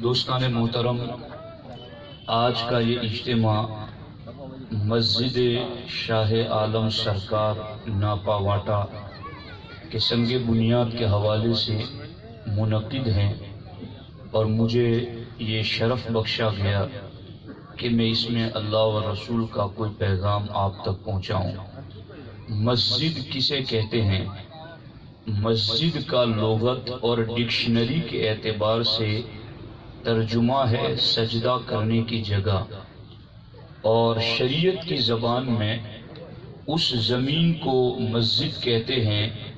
दोस्तान मोहतरम, आज का ये इज्तम मस्जिद शाह आलम सरकार नापावाटा के संग बुनियाद के हवाले से मुनद हैं और मुझे ये शरफ बख्शा गया कि मैं इसमें अल्लाह व रसूल का कोई पैगाम आप तक पहुँचाऊँ। मस्जिद किसे कहते हैं? मस्जिद का लोगत और डिक्शनरी के एतबार से तर्जुमा है सजदा करने की जगह। और शरीयत की जबान में उस ज़मीन को मस्जिद कहते हैं,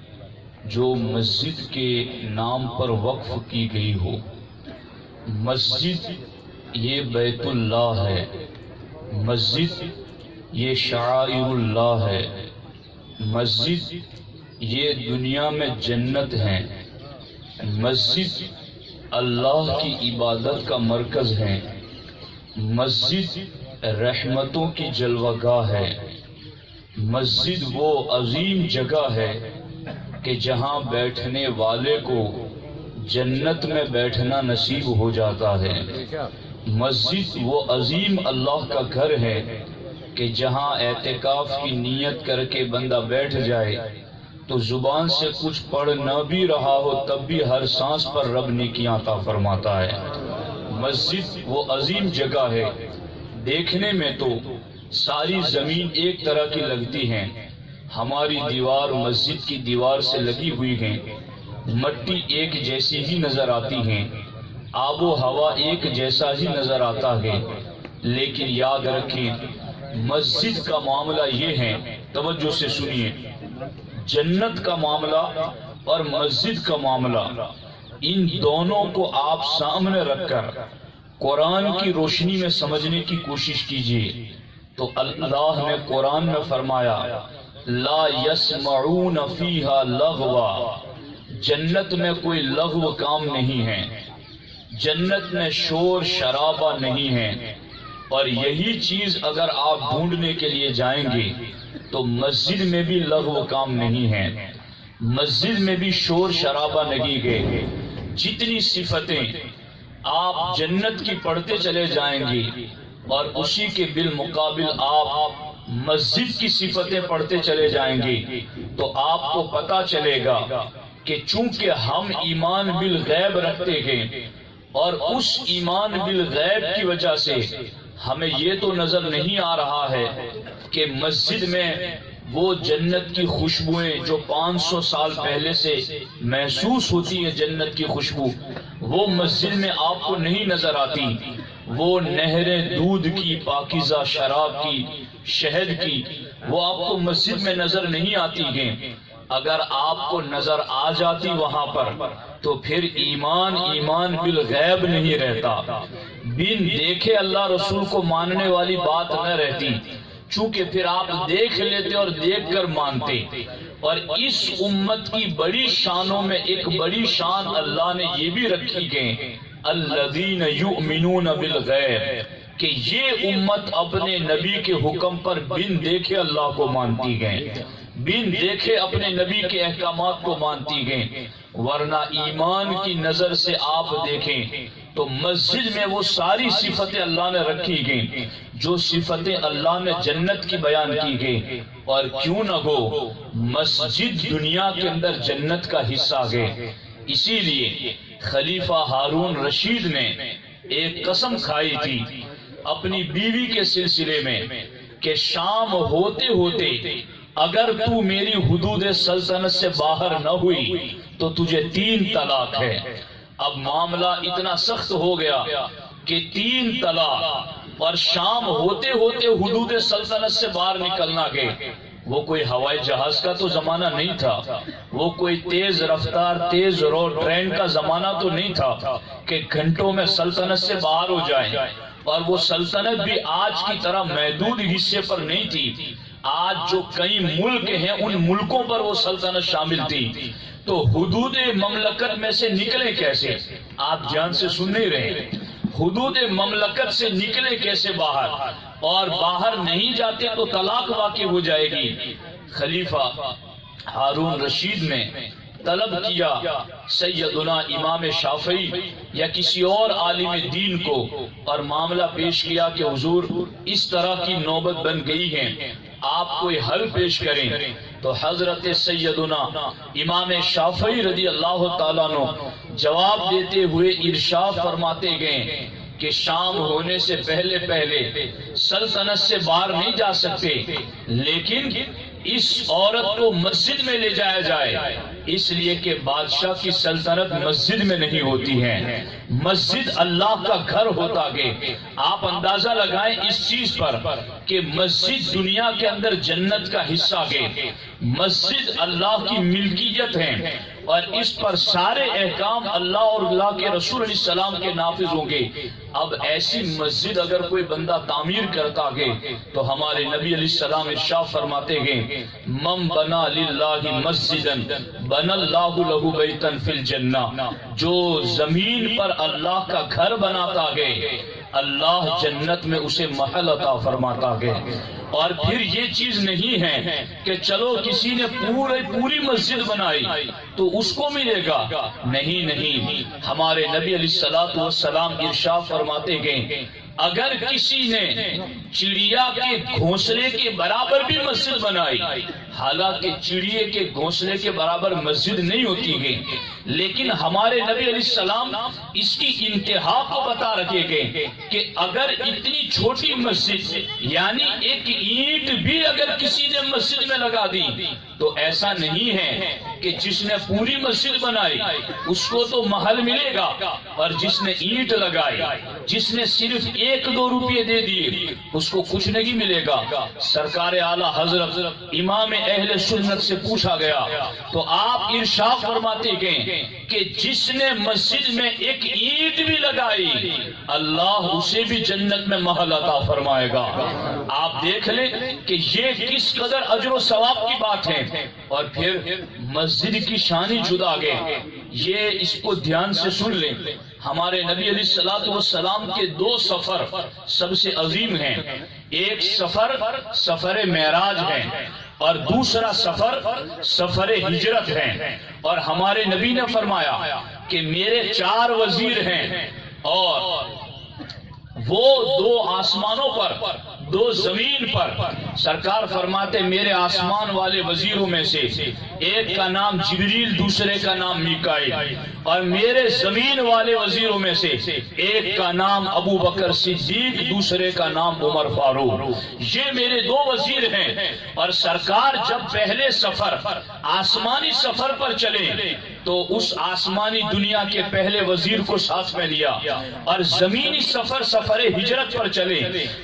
जो मस्जिद के नाम पर वक्फ की गई हो। मस्जिद ये बैतुल्लाह है। मस्जिद ये शाइरुल्लाह है। मस्जिद ये दुनिया में जन्नत है। मस्जिद अल्लाह की इबादत का मरकज है। मस्जिद रहमतों की जलवागाह है। मस्जिद वो अजीम जगह है कि जहाँ बैठने वाले को जन्नत में बैठना नसीब हो जाता है। मस्जिद वो अजीम अल्लाह का घर है कि जहाँ एहतिकाफ की नीयत करके बंदा बैठ जाए तो ज़ुबान से कुछ पढ़ न भी रहा हो, तब भी हर सांस पर रब ने आता फरमाता है। मस्जिद वो अजीम जगह है। देखने में तो सारी ज़मीन एक तरह की लगती है। हमारी दीवार मस्जिद की दीवार से लगी हुई है। मट्टी एक जैसी ही नज़र आती है। आबो हवा एक जैसा ही नज़र आता है। लेकिन याद रखें, मस्जिद का मामला ये है, तवज्जो से सुनिए। जन्नत का मामला और मस्जिद का मामला, इन दोनों को आप सामने रखकर कुरान की रोशनी में समझने की कोशिश कीजिए। तो अल्लाह ने कुरान में फरमाया, ला यसमऊन फीहा लगवा। जन्नत में कोई लघु काम नहीं है। जन्नत में शोर शराबा नहीं है। और यही चीज़ अगर आप ढूँढने के लिए जाएँगे तो मस्जिद में भी लघु काम नहीं है। मस्जिद में भी शोर शराबा नहीं है। जितनी सिफतें आप जन्नत की पढ़ते चले जाएँगे, और उसी के बिल मुकाबिल आप मस्जिद की सिफतें पढ़ते चले जाएँगे तो आपको पता चलेगा कि चूँकि हम ईमान बिल गैब रखते हैं, और उस ईमान बिल गैब की वजह से हमें ये तो नज़र नहीं आ रहा है कि मस्जिद में वो जन्नत की खुशबुएँ जो 500 साल पहले से महसूस होती है जन्नत की खुशबू, वो मस्जिद में आपको नहीं नज़र आती। वो नहरें दूध की, पाकिजा शराब की, शहद की, वो आपको मस्जिद में नज़र नहीं आती हैं। अगर आपको नज़र आ जाती वहाँ पर तो फिर ईमान ईमान बिल गैब नहीं रहता। बिन देखे अल्लाह रसूल को मानने वाली बात न रहती। चूँकि फिर आप देख लेते और देख कर मानते। और इस उम्मत की बड़ी शानों में एक बड़ी शान अल्लाह ने ये भी रखी गए अल्लादीन युमिनून बिल गैब कि ये उम्मत अपने नबी के हुक्म पर बिन देखे अल्लाह को मानती गए बिन देखे अपने नबी के अहकाम को मानती गई वरना ईमान की नज़र से आप देखें तो मस्जिद में वो सारी सिफतें अल्लाह ने रखी गई जो सिफतें अल्लाह ने जन्नत की बयान की गई और क्यों न हो, मस्जिद दुनिया के अंदर जन्नत का हिस्सा गए इसीलिए खलीफा हारून रशीद ने एक कसम खाई थी अपनी बीवी के सिलसिले में, कि शाम होते होते अगर तू मेरी हदूद सल्तनत से बाहर न हुई तो तुझे तीन तलाक है। अब मामला इतना सख्त हो गया कि तीन तलाक और शाम होते होते हदूद सल्तनत से बाहर निकलना के, वो कोई हवाई जहाज़ का तो जमाना नहीं था, वो कोई तेज रफ्तार, तेज रोड ट्रेन का जमाना तो नहीं था कि घंटों में सल्तनत से बाहर हो जाए। और वो सल्तनत भी आज की तरह महदूद हिस्से पर नहीं थी आज जो कई मुल्क हैं, उन मुल्कों पर वो सल्तनत शामिल थी। तो हदूद ममलकत में से निकले कैसे? आप ध्यान से सुन नहीं रहे हदूद ममलकत से निकले कैसे बाहर? और बाहर नहीं जाते तो तलाक वाकई हो जाएगी। खलीफा हारून रशीद ने तलब किया सैदुना इमाम शाफी या किसी और आलिम दीन को और मामला पेश किया कि हुजूर, इस तरह की नौबत बन गई है। आप कोई हल पेश करें तो हज़रत सैदुना इमाम शाफी रज़ी अल्लाह तु जवाब देते हुए इर्शा फरमाते गए कि शाम होने से पहले पहले सल्तनत से बाहर नहीं जा सकते, लेकिन इस औरत को मस्जिद में ले जाया जाए। इसलिए कि बादशाह की सल्तनत मस्जिद में नहीं होती है। मस्जिद अल्लाह का घर होता गे आप अंदाज़ा लगाएँ इस चीज़ पर कि मस्जिद दुनिया के अंदर जन्नत का हिस्सा गे मस्जिद अल्लाह की मिल्कियत है। और इस पर सारे अहकाम अल्लाह और अल्लाह के रसूल सलाम के नाफिज होंगे। अब ऐसी मस्जिद अगर कोई बंदा तामीर करता गे तो हमारे नबी सलाम इर्शाद फरमाते गए मम बना लिल्लाहि मस्जिदन लहु बैतन फिल जन्ना। जो ज़मीन पर अल्लाह का घर बनाता गए अल्लाह जन्नत में उसे महल अता फरमाता गए और फिर ये चीज़ नहीं है कि चलो किसी ने पूरे, पूरी मस्जिद बनाई तो उसको मिलेगा। नहीं नहीं। हमारे नबी सलाम इर्शाद फरमाते गए अगर किसी ने चिड़िया के घोंसले के बराबर भी मस्जिद बनाई हालाँकि चिड़िए के घोंसले के बराबर मस्जिद नहीं होती है। लेकिन हमारे नबी सलाम इसकी इंतहा को बता रखे गए कि अगर इतनी छोटी मस्जिद, यानी एक ईंट भी अगर किसी ने मस्जिद में लगा दी तो ऐसा नहीं है कि जिसने पूरी मस्जिद बनाई, उसको तो महल मिलेगा और जिसने ईंट लगाई, जिसने सिर्फ़ एक दो रुपये दे दिए, उसको कुछ नहीं मिलेगा। सरकार आला हज़रत, इमाम अहले सुन्नत से पूछा गया तो आप इरशाद फरमाते गए कि जिसने मस्जिद में एक ईंट भी लगाई, अल्लाह उसे भी जन्नत में महल अता फरमाएगा। आप देख लें कि ये किस कदर अजर सवाब की बात है। और फिर मस्जिद की शानी जुदा गए। ये इसको ध्यान से सुन लें। हमारे नबी अली सलाम के दो सफ़र सबसे अजीम हैं। एक सफ़र सफ़र महराज है। और दूसरा सफ़र सफ़र हिजरत है। और हमारे नबी ने फरमाया कि मेरे चार वज़ीर हैं और वो दो आसमानों पर, दो ज़मीन पर सरकार फरमाते, मेरे आसमान वाले वजीरों में से एक का नाम जिबरील, दूसरे का नाम मिकाइल। और मेरे ज़मीन वाले वजीरों में से एक का नाम अबू बकर सिद्दीक, दूसरे का नाम उमर फारूक। ये मेरे दो वज़ीर हैं। और सरकार जब पहले सफ़र, आसमानी सफ़र पर चले तो उस आसमानी दुनिया के पहले वज़ीर को साथ में लिया। और जमीनी सफ़र सफ़र हिजरत पर चले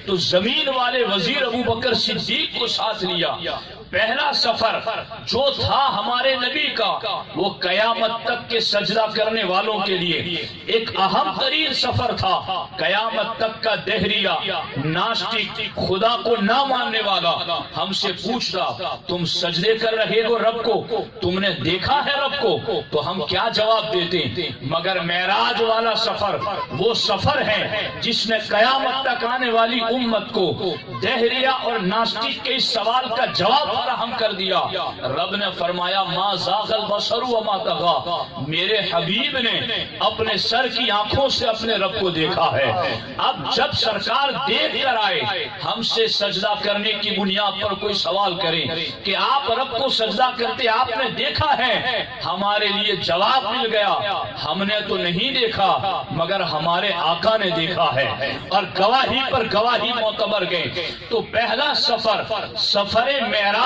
तो ज़मीन वाले वज़ीर अबू बकर सिद्दीक को साथ लिया। पहला सफ़र जो था हमारे नबी का, वो कयामत तक के सजदा करने वालों के लिए। एक अहम तरीन सफ़र था। कयामत तक का देहरिया, नास्तिक, खुदा को ना मानने वाला, हमसे पूछता, तुम सजदे कर रहे हो रब को? तुमने देखा है रब को? तो हम क्या जवाब देते? मगर महराज वाला सफ़र, वो सफ़र है जिसने कयामत तक आने वाली उम्मत को देहरिया और नास्तिक के इस सवाल का जवाब फराहम कर दिया। रब ने फरमाया, माँ जागल बसरु मा तगा। मेरे हबीब ने अपने सर की आँखों से अपने रब को देखा है। अब जब सरकार देख कर आए, हमसे सजदा करने की बुनियाद पर कोई सवाल करे कि आप रब को सजदा करते आपने देखा है? हमारे लिए जवाब मिल गया। हमने तो नहीं देखा, मगर हमारे आका ने देखा है। और गवाही पर गवाही मोतबर गए। तो पहला सफ़र, सफरे मेरा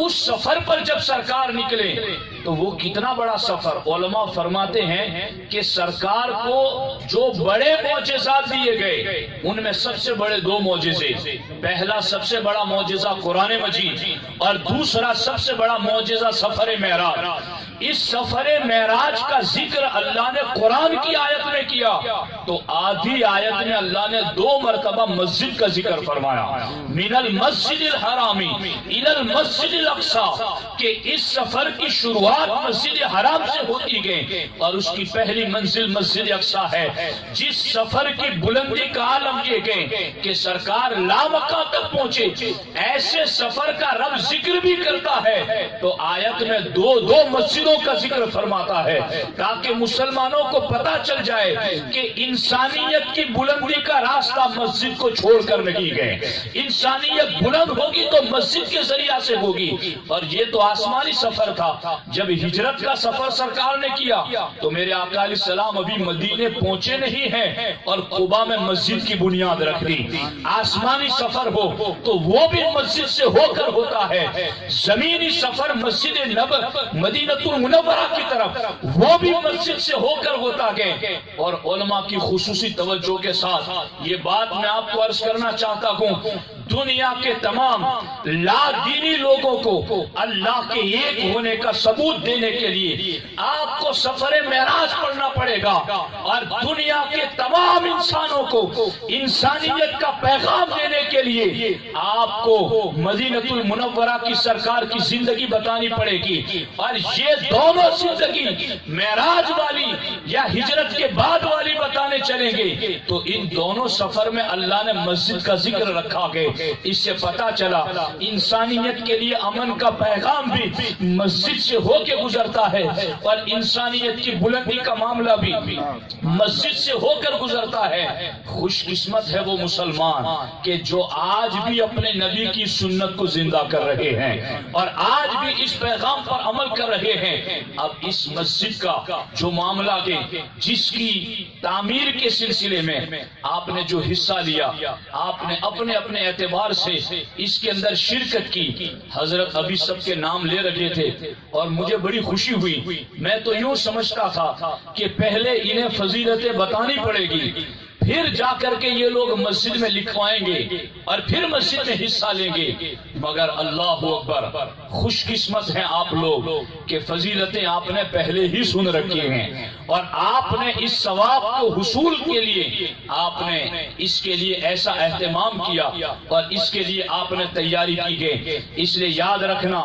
उस सफ़र पर जब सरकार निकले तो वो कितना बड़ा सफ़र? ओलमा फरमाते हैं कि सरकार को जो बड़े मोजेजात दिए गए, उनमें सबसे बड़े दो मोजेजे। पहला सबसे बड़ा मोजेजा कुरान मजीद, और दूसरा सबसे बड़ा मोजेजा सफ़र महराज इस सफ़र महराज का ज़िक्र अल्लाह ने कुरान की आयत में किया तो आधी आयत में अल्लाह ने दो मरतबा मस्जिद का ज़िक्र फरमाया। मिनल मस्जिद हरामी इनल मस्जिद अक्सा, के इस सफ़र की शुरुआत मस्जिद हराम से होती गई और उसकी पहली मंजिल मस्जिद अक्सा है, जिस सफ़र की बुलंदी का आलम ये गए कि सरकार लामका तक पहुँचे, ऐसे सफ़र का रब ज़िक्र भी करता है तो आयत में दो दो मस्जिदों का ज़िक्र फरमाता है, ताकि मुसलमानों को पता चल जाए कि इंसानियत की बुलंदी का रास्ता मस्जिद को छोड़कर नहीं गए। इंसानियत बुलंद होगी तो मस्जिद के ज़रिया से होगी और ये तो आसमानी सफ़र था। जब हिजरत का सफ़र सरकार ने किया तो मेरे अकाली सलाम अभी मदीने पहुँचे नहीं है और कुबा में मस्जिद की बुनियाद रख दी। आसमानी सफ़र हो तो वो भी मस्जिद से होकर होता है। जमीनी सफ़र मस्जिद नब, मदीनतुल मुनवरा की तरफ़, वो भी मस्जिद से होकर होता गए और की खसूसी तवज्जो के साथ, ये बात मैं आपको अर्ज़ करना चाहता हूँ दुनिया के तमाम लादीनी लोगों को अल्लाह के एक होने का सबूत देने के लिए आपको सफ़र महराज पढ़ना पड़ेगा और दुनिया के तमाम इंसानों को इंसानियत का पैगाम देने के लिए आपको मदीनतुल मुनवरा की सरकार की ज़िंदगी बतानी पड़ेगी। और ये दोनों ज़िंदगी महराज वाली या हिजरत के बाद वाली बताने चलेंगे। तो इन दोनों सफ़र में अल्लाह ने मस्जिद का ज़िक्र रखा गया इससे पता चला, इंसानियत के लिए अमन का पैगाम भी मस्जिद से होके गुजरता है और इंसानियत की बुलंदी का मामला भी मस्जिद से होकर गुजरता है। खुशकिस्मत है वो मुसलमान के जो आज भी अपने नबी की सुन्नत को ज़िंदा कर रहे हैं और आज भी इस पैगाम पर अमल कर रहे हैं। अब इस मस्जिद का जो मामला है, जिसकी तामीर के सिलसिले में आपने जो हिस्सा लिया, आपने अपने अपने एतबार एतबार से इसके अंदर शिरकत की। हज़रत अभी सबके नाम ले रखे थे और मुझे बड़ी खुशी हुई। मैं तो यूँ समझता था कि पहले इन्हें फजीलतें बतानी पड़ेगी फिर जाकर के ये लोग मस्जिद में लिखवाएँगे और फिर मस्जिद में हिस्सा लेंगे। मगर अल्लाह अकबर, खुशकिस्मत हैं आप लोग के फजीलतें आपने पहले ही सुन रखी हैं। और आपने इस सवाब को हसूल के लिए आपने इसके लिए ऐसा एहतमाम किया और इसके लिए आपने तैयारी की गई इसलिए याद रखना,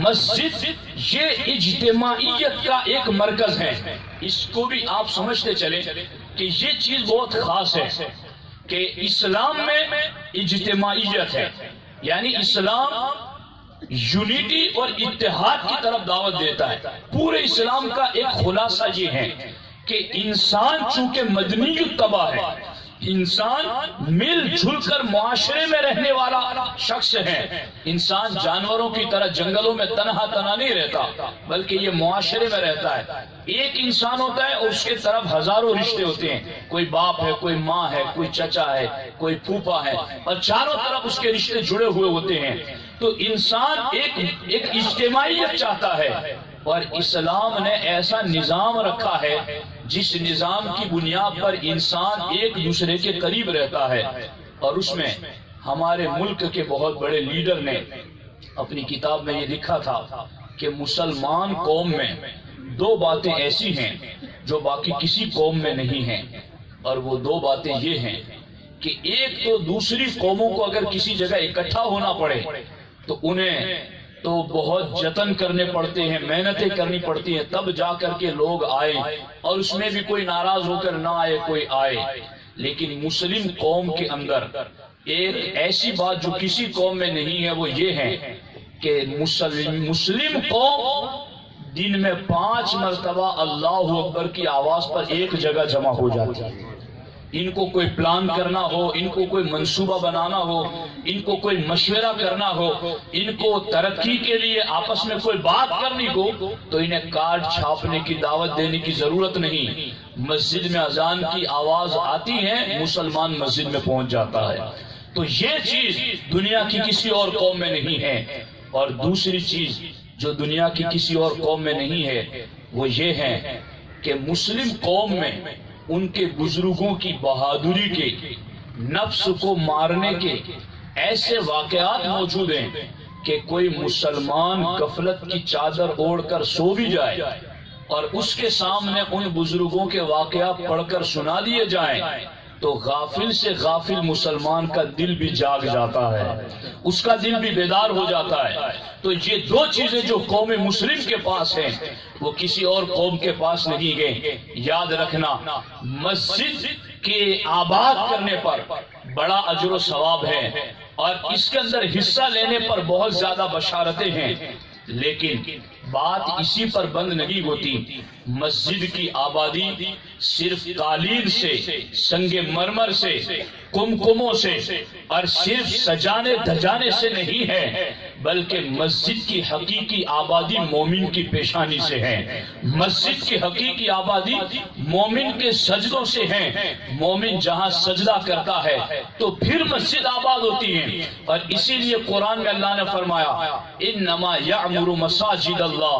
मस्जिद ये इजतमाहीत का एक मरकज है। इसको भी आप समझते चले। कि ये चीज़ बहुत खास है कि इस्लाम में इजतमाहीत है। यानी इस्लाम यूनिटी और इतिहाद की तरफ़ दावत देता है। पूरे इस्लाम का एक खुलासा ये है कि इंसान चूँकि मदनी तबाह है इंसान मिलजुल कर मुआशरे में रहने वाला शख्स है। इंसान जानवरों की तरह जंगलों में तनहा तना नहीं रहता, बल्कि ये मुआशरे में रहता है। एक इंसान होता है, उसके तरफ़ हज़ारों रिश्ते होते हैं। कोई बाप है, कोई माँ है, कोई चचा है, कोई फूफा है, और चारों तरफ़ उसके रिश्ते जुड़े हुए होते हैं। तो इंसान एक एक इज्तमाहीत चाहता है। और इस्लाम ने ऐसा निज़ाम रखा है, जिस निज़ाम की बुनियाद पर इंसान एक दूसरे के करीब रहता है। और उसमें हमारे मुल्क के बहुत बड़े लीडर ने अपनी किताब में ये लिखा था कि मुसलमान कौम में दो बातें ऐसी हैं जो बाकी किसी कौम में नहीं हैं। और वो दो बातें ये हैं कि एक तो दूसरी कौमों को अगर किसी जगह इकट्ठा होना पड़े तो उन्हें तो बहुत जतन करने पड़ते हैं, मेहनतें करनी पड़ती हैं, तब जा करके लोग आए और उसमें भी कोई नाराज़ होकर ना आए, कोई आए। लेकिन मुस्लिम कौम के अंदर एक ऐसी बात जो किसी कौम में नहीं है, वो ये है कि मुस्लिम मुस्लिम कौम दिन में पाँच मरतबा अल्लाह अकबर की आवाज़ पर एक जगह जमा हो जाती है। इनको कोई प्लान करना हो, इनको कोई मंसूबा बनाना हो, इनको कोई मशवरा करना हो, इनको तरक्की के लिए आपस में कोई बात करनी हो तो इन्हें कार्ड छापने की दावत देने की ज़रूरत नहीं। मस्जिद में अजान की आवाज़ आती है, मुसलमान मस्जिद में पहुँच जाता है। तो ये चीज़ दुनिया की किसी और कौम में नहीं है। और दूसरी चीज़ जो दुनिया की किसी और कौम में नहीं है, वो ये है कि मुस्लिम कौम में उनके बुज़ुर्गों की बहादुरी के, नफ्स को मारने के ऐसे वाकयात मौजूद हैं कि कोई मुसलमान गफलत की चादर ओढ़कर सो भी जाए और उसके सामने उन बुज़ुर्गों के वाकया पढ़कर सुना दिए जाएँ। तो गाफिल से गाफिल मुसलमान का दिल भी जाग जाता है। उसका दिल भी बेदार हो जाता है। तो ये दो चीज़ें जो कौम मुस्लिम के पास हैं, वो किसी और कौम के पास नहीं गए। याद रखना, मस्जिद के आबाद करने पर बड़ा अजर सवाब है और इसके अंदर हिस्सा लेने पर बहुत ज़्यादा बशारतें हैं। लेकिन बात इसी पर बंद नहीं होती। मस्जिद की आबादी सिर्फ़ कालीन से, संगे मरमर से, कुमकुमों से और सिर्फ़ सजाने धजाने से नहीं है, बल्कि मस्जिद की हकीकी आबादी मोमिन की पेशानी से है। मस्जिद की हकीकी आबादी मोमिन के सजदों से है। मोमिन जहाँ सजदा करता है तो फिर मस्जिद आबाद होती है। और इसीलिए कुरान में अल्लाह ने फरमाया इन नमा यामुर मसाजिद अल्लाह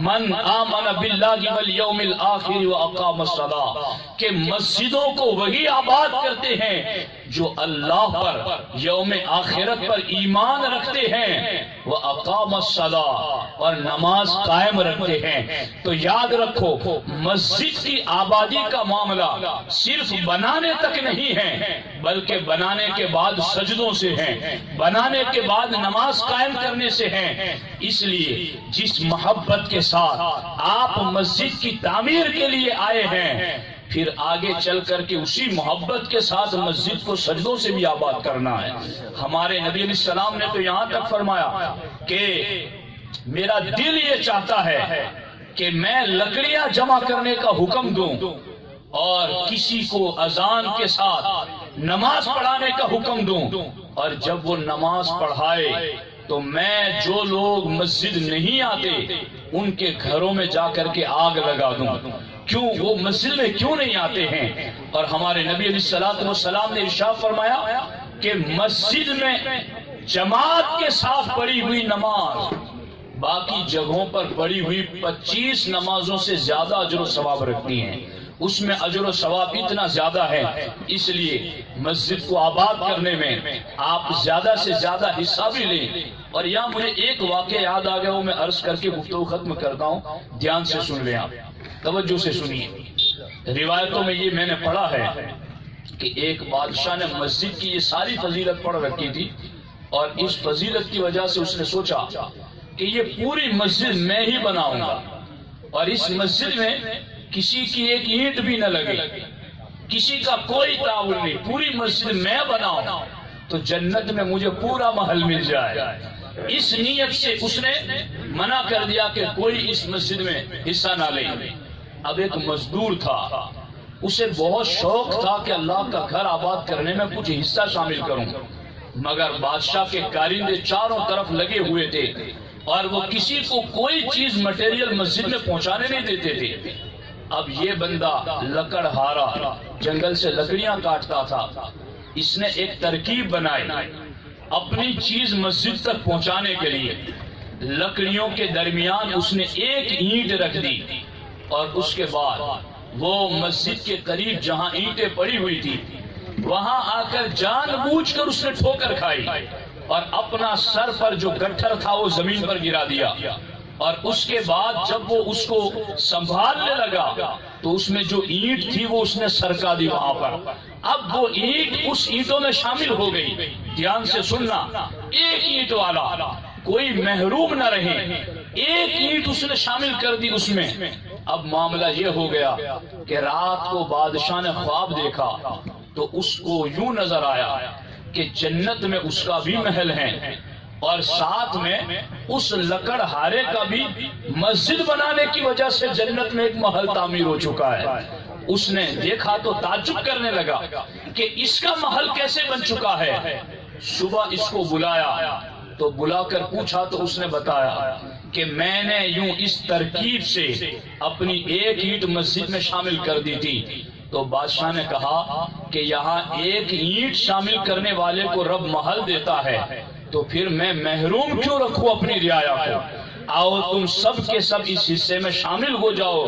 मन आमन बिल्लामिल आखिर व अकाम के मस्जिदों को वही आबाद करते हैं, जो अल्लाह पर, यौम आखिरत पर ईमान रखते हैं। वह अकाम सदा और नमाज़ कायम रखते हैं। तो याद रखो, मस्जिद की आबादी का मामला सिर्फ़ बनाने तक नहीं है, बल्कि बनाने के बाद सजदों से है, बनाने के बाद नमाज़ कायम करने से है। इसलिए जिस मोहब्बत के साथ आप मस्जिद की तामीर के लिए आए हैं फिर आगे चल करके उसी मोहब्बत के साथ मस्जिद को सजदों से भी आबाद करना है। हमारे नबी सलाम ने तो यहाँ तक फरमाया कि मेरा दिल ये चाहता है कि मैं लकड़ियाँ जमा करने का हुक्म दूँ और किसी को अजान के साथ नमाज़ पढ़ाने का हुक्म दूँ और जब वो नमाज़ पढ़ाए तो मैं जो लोग मस्जिद नहीं आते, उनके घरों में जाकर के आग लगा दूँ। क्यों, वो मस्जिद में क्यों नहीं आते हैं? और हमारे नबी अली सलाम ने इर्शाद फरमाया कि मस्जिद में जमात के साथ पड़ी हुई नमाज़, बाकी जगहों पर पड़ी हुई 25 नमाजों से ज़्यादा अजर सवाब रखती हैं। उसमें अजर सवाब इतना ज़्यादा है, इसलिए मस्जिद को आबाद करने में आप ज़्यादा से ज़्यादा हिस्सा भी लें। और यहाँ मुझे एक वाक्य याद आ गया, वो मैं अर्ज़ करके गुफ्तु खत्म करता हूँ। ध्यान से सुन लें आप। तवज्जो से सुनिए। रिवायतों में ये मैंने पढ़ा है कि एक बादशाह ने मस्जिद की ये सारी फजीलत पढ़ रखी थी और इस फजीलत की वजह से उसने सोचा कि ये पूरी मस्जिद मैं ही बनाऊँगा और इस मस्जिद में किसी की एक ईंट भी न लगे, किसी का कोई ताउल नहीं, पूरी मस्जिद मैं बनाऊ तो जन्नत में मुझे पूरा महल मिल जाए। इस नीयत से उसने मना कर दिया कि कोई इस मस्जिद में हिस्सा ना ले। अब एक मजदूर था। उसे बहुत शौक था कि अल्लाह का घर आबाद करने में कुछ हिस्सा शामिल करूँ। मगर बादशाह के कारिंदे चारों तरफ़ लगे हुए थे और वो किसी को कोई चीज़ मटेरियल मस्जिद में पहुँचाने नहीं देते थे। अब ये बंदा लकड़हारा, जंगल से लकड़ियाँ काटता था। इसने एक तरकीब बनाई अपनी चीज़ मस्जिद तक पहुँचाने के लिए। लकड़ियों के दरमियान उसने एक ईंट रख दी। और उसके बाद वो मस्जिद के करीब जहाँ ईंटें पड़ी हुई थी, वहाँ आकर जानबूझकर उसने ठोकर खाई और अपना सर पर जो गट्ठर था वो ज़मीन पर गिरा दिया। और उसके बाद जब वो उसको संभालने लगा तो उसमें जो ईंट थी वो उसने सरका दी वहाँ पर। अब वो ईंट उस ईंटों में शामिल हो गई। ध्यान से सुनना, एक ईंट वाला, कोई महरूम न रहे। एक ईंट उसने शामिल कर दी उसमें। अब मामला ये हो गया कि रात को बादशाह ने ख्वाब देखा तो उसको यूँ नज़र आया कि जन्नत में उसका भी महल है और साथ में उस लकड़हारे का भी मस्जिद बनाने की वजह से जन्नत में एक महल तामीर हो चुका है। उसने देखा तो ताजुब करने लगा कि इसका महल कैसे बन चुका है। सुबह इसको बुलाया तो बुलाकर पूछा तो उसने बताया कि मैंने यूँ इस तरकीब से अपनी एक ईट मस्जिद में शामिल कर दी थी। तो बादशाह ने कहा कि यहाँ एक ईट शामिल करने वाले को रब महल देता है तो फिर मैं महरूम क्यों रखू अपनी रियाया को? आओ तुम सब के सब इस हिस्से में शामिल हो जाओ।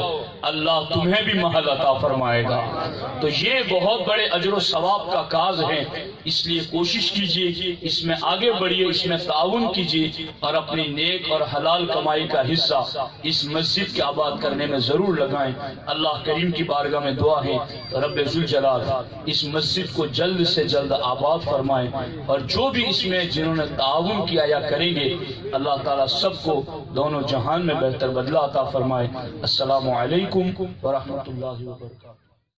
अल्लाह तुम्हें भी महल अता फरमाएगा। तो ये बहुत बड़े अजर सवाब का काज है। इसलिए कोशिश कीजिए इसमें आगे बढ़िए, इसमें ताउन कीजिए और अपनी नेक और हलाल कमाई का हिस्सा इस मस्जिद के आबाद करने में ज़रूर लगाएँ। अल्लाह करीम की बारगाह में दुआ है रब जलाल इस मस्जिद को जल्द से जल्द आबाद फरमाए। और जो भी इसमें जिन्होंने ताउन किया या करेंगे, अल्लाह ताला सबको दोनों जहान में बेहतर बदला अता फरमाए। असलकम वरहमल वरहमतुल्लाहि व बरकातहू।